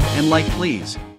subscribe and like please.